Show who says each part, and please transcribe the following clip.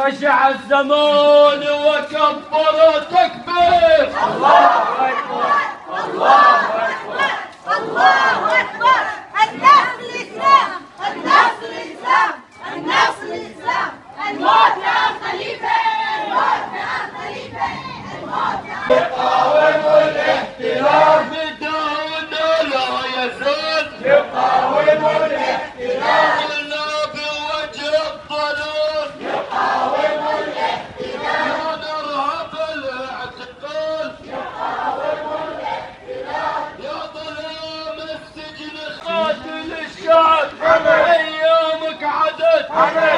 Speaker 1: خشع الزمان وكبر تكبير
Speaker 2: الله أكبر الله أكبر النصر الإسلام النصر الإسلام النصر الإسلام الموت يا خليفة الموت يا خليفة الموت يا
Speaker 1: بدون لا يزول Amen.